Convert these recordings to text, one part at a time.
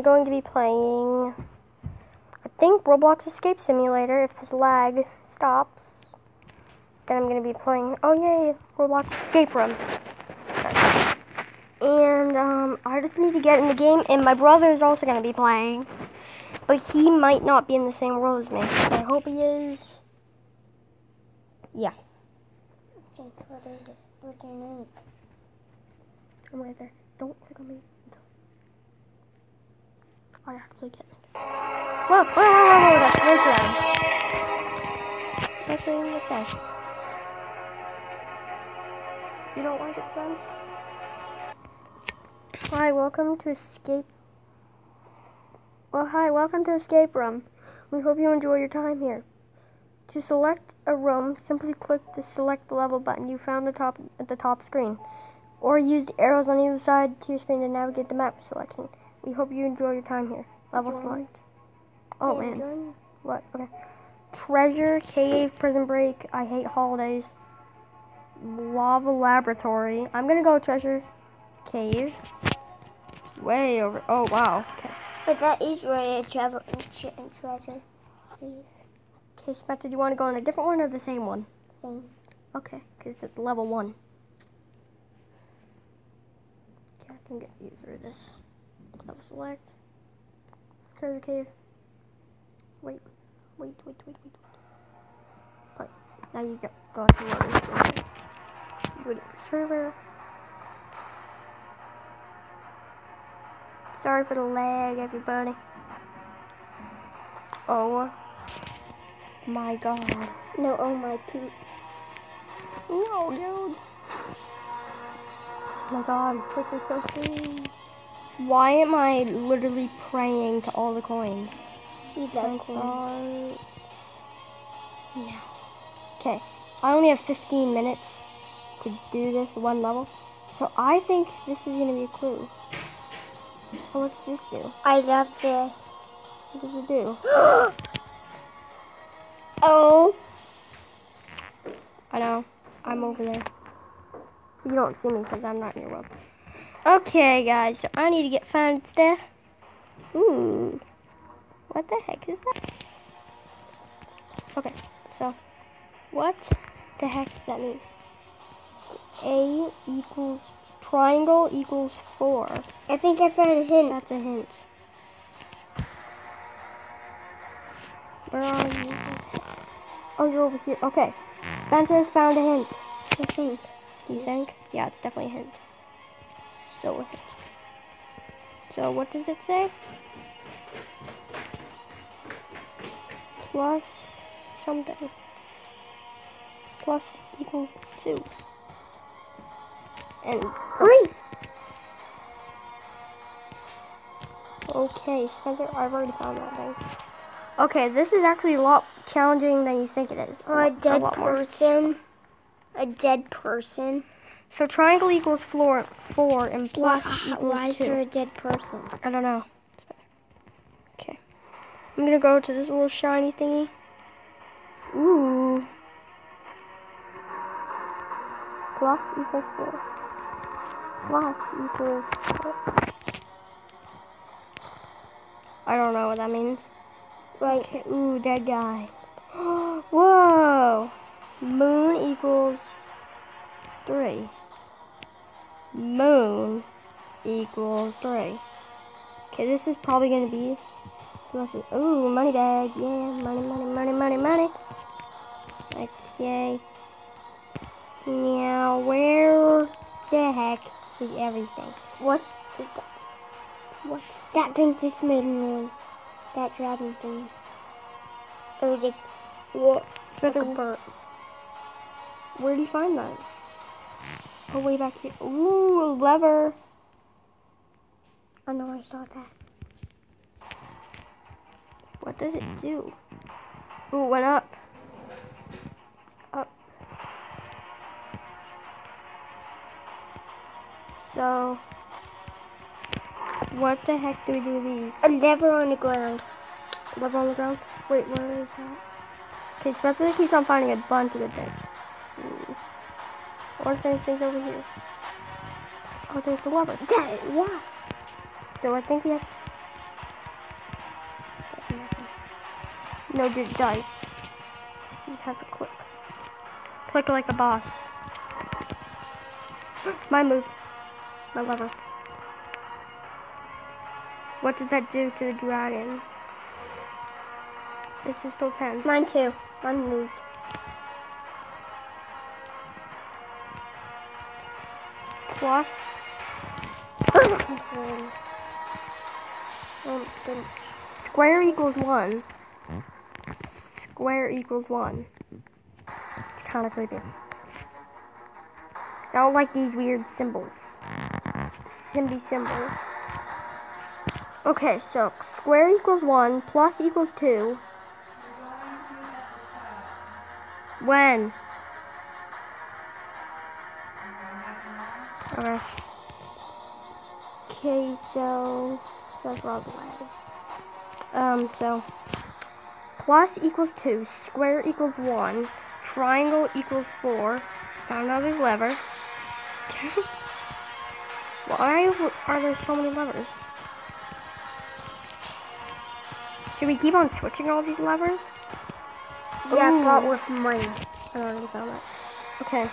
I'm going to be playing. I think Roblox Escape Simulator. If this lag stops, then I'm going to be playing. Oh yay, Roblox Escape Room. And um, I just need to get in the game, and my brother is also going to be playing, but he might not be in the same world as me. So I hope he is. Yeah, What is it? What's your name? I'm right there. Don't click on me Whoa, whoa, whoa, whoa! That's very loud. Actually, okay. You don't like it, Spence? Hi, welcome to Escape. Well, hi, welcome to Escape Room. We hope you enjoy your time here. To select a room, simply click the select level button you found the top at the top screen, or use the arrows on either side to your screen to navigate the map selection. We hope you enjoy your time here. Level Join. select. Oh Yeah, man, join. what? Okay. Treasure Cave, Prison Break. I hate holidays. Lava Laboratory. I'm gonna go Treasure Cave. Way over. Oh wow. Okay. But that is where you travel tre- treasure. is. Okay, Spencer, do you want to go on a different one or the same one? Same. Okay, because it's at level one. Okay, I can get you through this. Level select. Treasure cave. Wait, wait, wait, wait, wait. Now you go, go into loading screen. Waiting for server. Sorry for the lag, everybody. Oh my god. No, oh my Pete. No, dude. Oh my god, this is so scary. Why am I literally praying to all the coins? You coins. No. Okay, I only have 15 minutes to do this one level. So I think this is gonna be a clue. Oh, what's this do? I love this. What does it do? Oh. I know. I'm over there. You don't see me because I'm not in your world. Okay, guys. So I need to get found stuff. Ooh. What the heck is that? Okay. So, what the heck does that mean? A equals triangle equals four. I think I found a hint. That's a hint. Where are you? Oh, you're over here. Okay. Spencer has found a hint. I think. Do you think? Yeah, it's definitely a hint. So a hint. So what does it say? Plus something. Plus equals two. And Three. Okay, Spencer, I've already found that thing. Okay, this is actually a lot challenging than you think it is. Or a lot- dead more. person. A dead person. So triangle equals four, four, and plus Why- equals Why is two. there a dead person? I don't know. Okay. I'm gonna go to this little shiny thingy. Ooh. Plus equals four. Plus equals four. I don't know what that means. Like, Okay. Ooh, dead guy. Whoa. Moon equals Moon equals three. Okay, this is probably gonna be. what's Ooh, money bag. Yeah, money, money, money, money, money. Okay. Now, where the heck is everything? what is that? What? That thing's just made a noise. That dragon thing. It was like, what? Spencer, Like a bird. where do you find that? Oh, way back here. Ooh, a lever. Oh, I know I saw that. What does it do? Ooh, it went up. Up. So, what the heck do we do with these? A lever on the ground. Lever on the ground? Wait, where is that? Okay, Spencer keeps on finding a bunch of good things. All those things over here. Oh, there's the lever. That, yeah. So I think that's... No, dude, it. You just have to click. Click like a boss. My move. My lever. What does that do to the dragon? It's just still 10. Mine too. Mine moved. Plus, um, then square equals 1. Square equals 1. It's kind of creepy. I don't like these weird symbols. Simby symbols. Okay, so square equals 1, plus equals 2. When? Okay. Okay, so that's all the way. Um, so plus equals two, square equals one, triangle equals four. Found another lever. Why are there so many levers? Should we keep on switching all these levers? Yeah, Ooh. but with money. I already found that. Okay.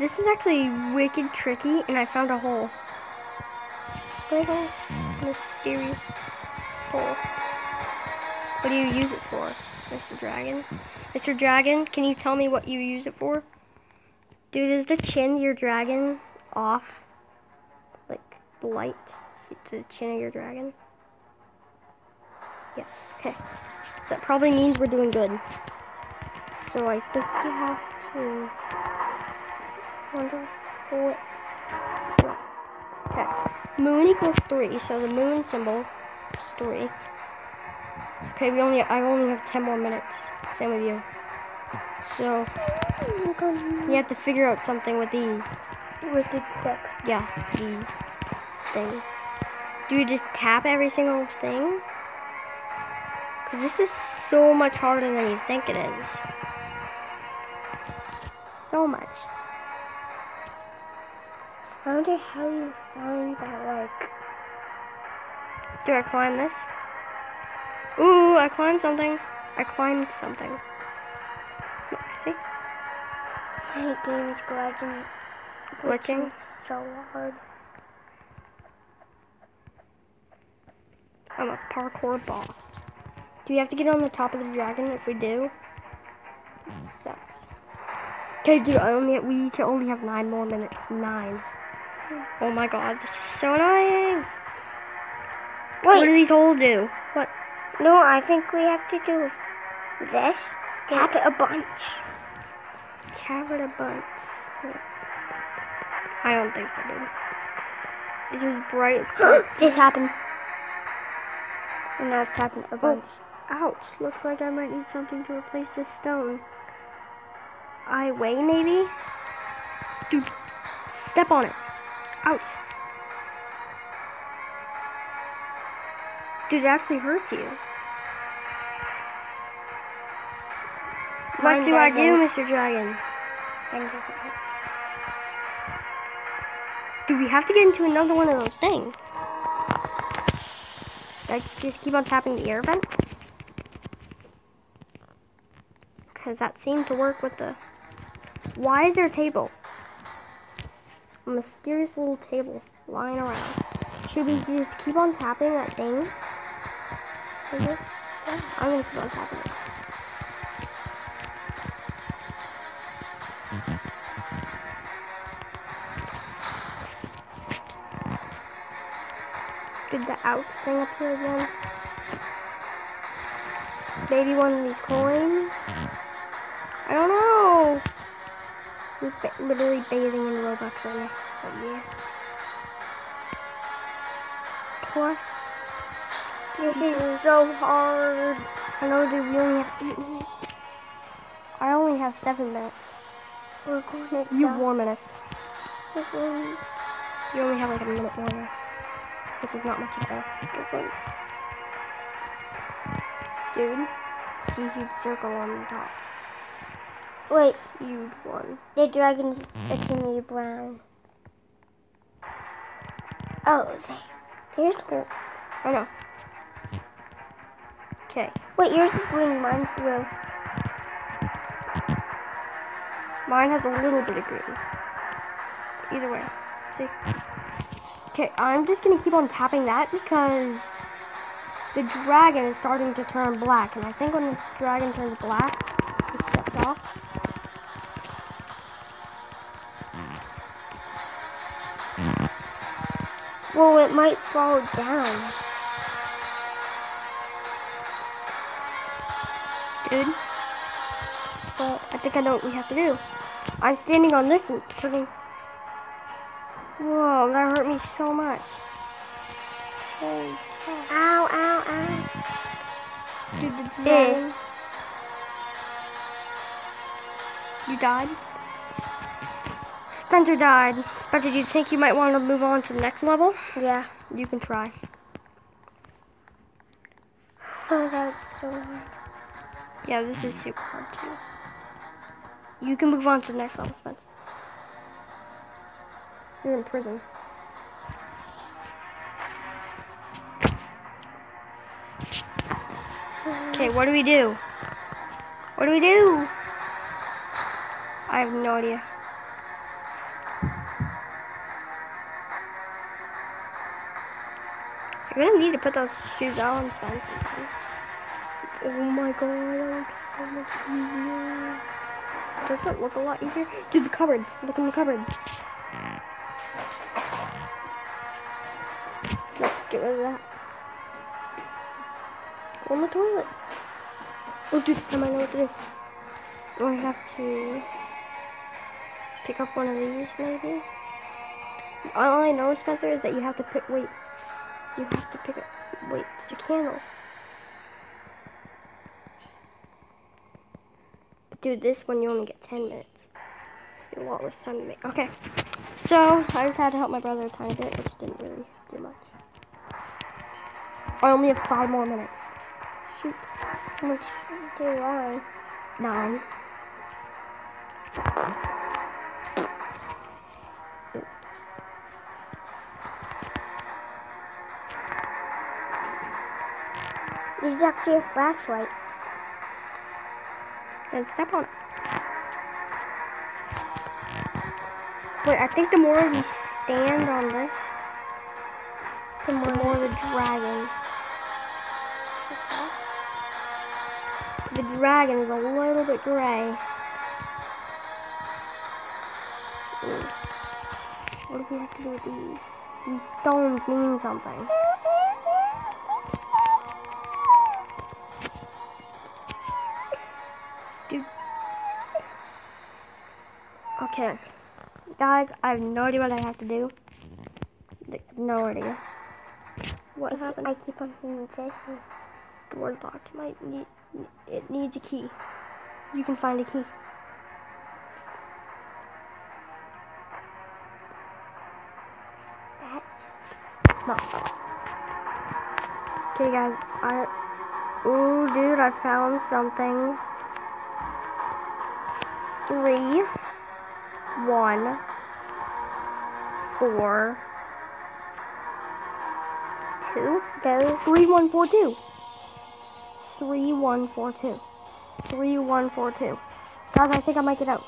This is actually wicked tricky, and I found a hole. S- mysterious hole. What do you use it for, Mr. Dragon? Mr. Dragon, can you tell me what you use it for? Dude, is the chin your dragon off? Like, the light? To the chin of your dragon? Yes, okay. That probably means we're doing good. So I think we have to wonder what's okay. Moon equals three, so the moon symbol is three. Okay, we only I only have ten more minutes. Same with you. So you have to figure out something with these. With the deck. Yeah, these things. Do you just tap every single thing? Cause this is so much harder than you think it is. So much. I wonder how you find that, like, Do I climb this? Ooh, I climbed something. I climbed something. Look, see? I hate games glitching. Glitching? so hard. I'm a parkour boss. Do we have to get on the top of the dragon? If we do, hmm. sucks. Okay, dude, I only we to only have nine more minutes. Nine. Oh my god, this is so annoying. What do these holes do? What? no, I think we have to do this. Tap it a bunch. Tap it a bunch. I don't think so, dude. It's just bright. this happened. And now it's tapping a oh, bunch. Ouch, looks like I might need something to replace this stone. I weigh maybe? Dude, step on it. Ouch. Dude, it actually hurts you. Mine what do I do. Mr. Dragon? Doesn't. Do we have to get into another one of those things? Should I just keep on tapping the air vent? Because that seemed to work with the... Why is there a table? Mysterious little table lying around. Should we just keep on tapping that thing? Here? Yeah, I'm gonna keep on tapping it. Did the ouch thing appear again? Maybe one of these coins? I don't know. We're literally bathing in Robux right now. But yeah. Plus, This is so hard. I know dude, we only have eight minutes. I only have seven minutes. We're going to You have more minutes. You only have like a minute more. Which is not much at all. Dude, see huge circle on the top. Wait, Huge one. the dragon's itching me brown. Oh, there. There's the I know. Okay. Wait, yours is green, mine's blue. Mine has a little bit of green. Either way. See? Okay, I'm just gonna keep on tapping that because the dragon is starting to turn black, and I think when the dragon turns black, it shuts off. Well, it might fall down. Dude. But I think I know what we have to do. I'm standing on this and turning. Whoa, that hurt me so much. Ow, ow, ow. Dude, the dragon. You died? Spencer died. Spencer, do you think you might want to move on to the next level? Yeah. You can try. Oh, that was so hard. Yeah, this is super hard too. You can move on to the next level, Spencer. You're in prison. Okay, what do we do? What do we do? I have no idea. Gonna need to put those shoes on, Spencer. Oh my god, that looks so much easier. Doesn't it look a lot easier? Dude, the cupboard. Look in the cupboard. No, get rid of that. Go in the toilet. Oh, dude, I know what to do. I have to pick up one of these, maybe. All I know, Spencer, is that you have to pick. Wait, you have to pick up. Wait, it's a candle. Dude, this one you only get 10 minutes. A lot less time to make. Okay. So, I just had to help my brother a tiny bit, which didn't really do much. I only have five more minutes. Shoot. How much do I? Nine. This is actually a flashlight. Then step on it. Wait, I think the more we stand on this, the more the dragon. The dragon is a little bit gray. What do we have to do with these? These stones mean something. Okay. Guys, I have no idea what I have to do. No idea. What happened? I keep on hearing Jason. Door's locked. Might need. It needs a key. You can find a key. That's No. Okay, guys. I. Ooh, dude, I found something. Three, one, four, two. those. Three, one, four, two. Three, one, four, two. Three, one, four, two. Guys, I think I might get out.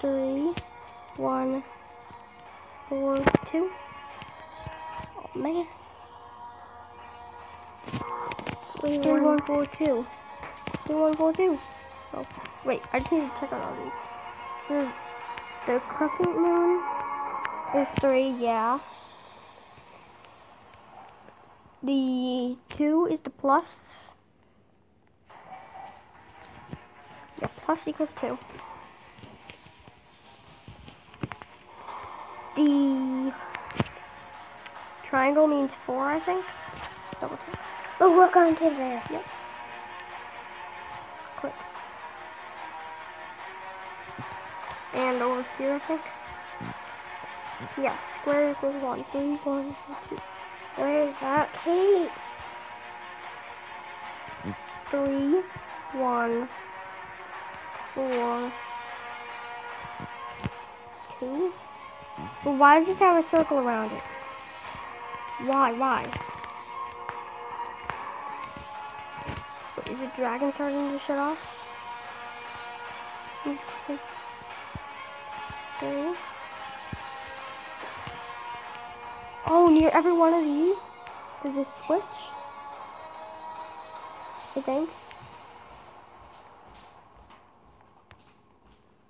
Three, one, four, two. Oh man. Three, Three, one. one, four, two. Three, one, four, two. Oh, wait, I just need to check out all these. The crescent moon is three, yeah. The two is the plus. Yeah, plus equals two. The triangle means four, I think. Double check. Oh, look onto there. Yep. And over here, I think. Yes, square equals one. Three, one, two, Where's that key? three, one, four, two. But why does this have a circle around it? Why? Why? Is the dragon starting to shut off? Okay. Oh, near every one of these, there's a switch. I think.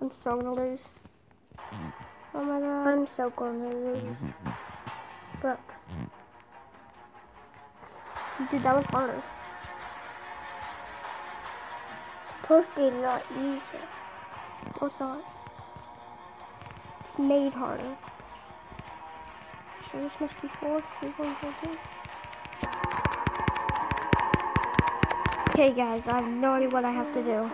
I'm so gonna lose. Oh my god. I'm so gonna lose. Look. Dude, that was harder. It's supposed to be a lot easier. It's not. It's made harder. So this must be four, three, one, four, two. Okay, guys, I have no idea what I have to do.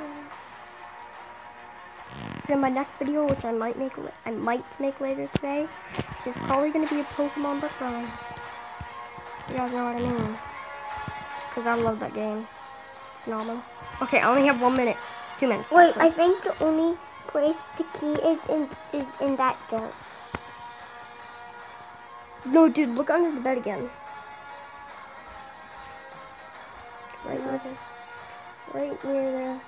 In my next video, which I might make, I might make later today, this is probably gonna be a Pokemon Brick Bronze. You guys know what I mean? Cause I love that game. It's phenomenal. Okay, I only have one minute, two minutes. Wait, actually. I think the only place the key is in is in that dirt. No, dude, look under the bed again. Right near there. Right near there.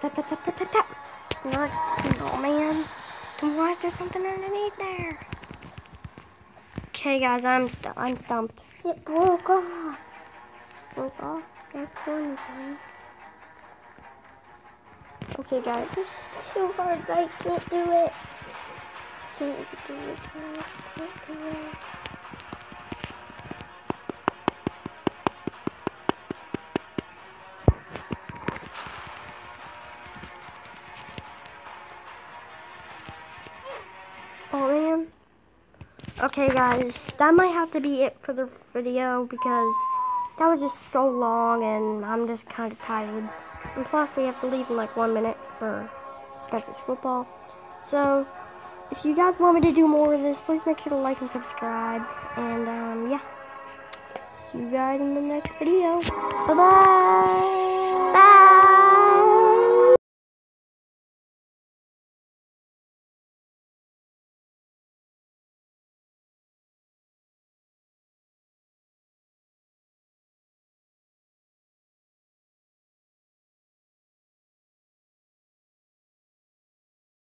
Tap, tap, tap, tap, tap, tap. Not, oh man. Then why is there something underneath there? Okay, guys, I'm stu- I'm stumped. It broke off. Broke off. That's one thing. Okay, guys. This is too hard. I can't do it. Can't do it. Can't do it. Oh man. Okay guys, that might have to be it for the video because that was just so long and I'm just kind of tired. And plus we have to leave in like one minute for Spencer's football. So, if you guys want me to do more of this, please make sure to like and subscribe. And um, yeah, see you guys in the next video. Bye bye.